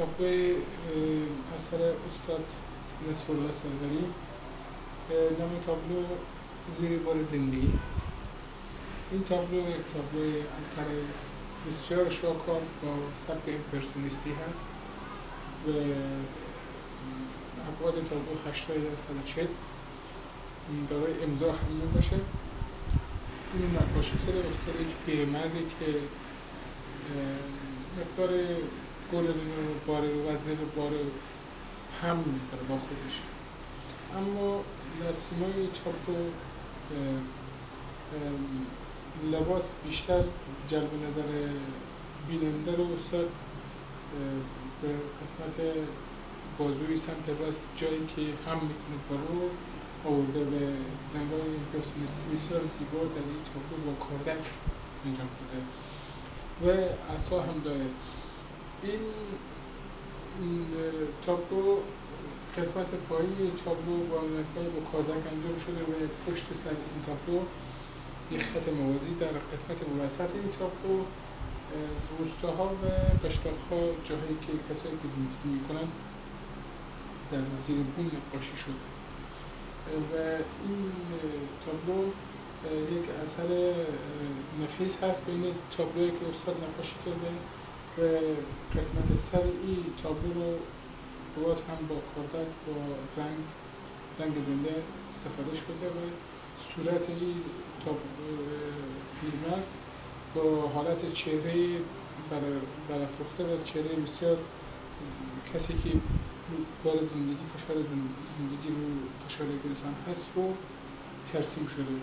تابلو اثر استاد نصف الله سروری نام تابلو زیر بار زندگی است. این تابلو یک تابلو اثر بسیار شاکار با سبک امپرسونیستی هست و ابعاد تابلو 80 درصد 140 دارای امضا هم باشه این نقاشی خود استاد یک پیرمردی که مقدار گل رو بار وزن بار هم می‌کنه با خودش. اما در سیمای چاپ لباس بیشتر جلب نظر بیننده رو استاد به قسمت بازوی سمت راست جایی که هم می‌کنه با رو آورده به رنگای امپرسیونیستی بسیار زیبا در این تابلو با کاردک انجام شده و اصلا هم داره. این تابلو قسمت پایین تابلو با مقدار با کاردک انجام شده و پشت سر این تابلو یک خط موازی در قسمت موسط این تابلو روستاها و قشتاقها جاهایی که کسایی که زندگی می‌کنن در زیر بوم نقاشی شده. و این تابلو یک اثر نفیس هست بین تابلوی که استاد نقاشی کرده و قسمت سر این تابلو رو باز هم با کاردک با رنگ رنگ زنده استفاده شده و صورت این پیرمرد با حالت چهره برافروخته و چهره بسیار کسی که بار زندگی فشار زندگی رو فشار گرسان هست رو ترسیم شده.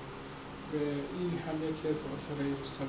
و این هم یکی از آثار استاد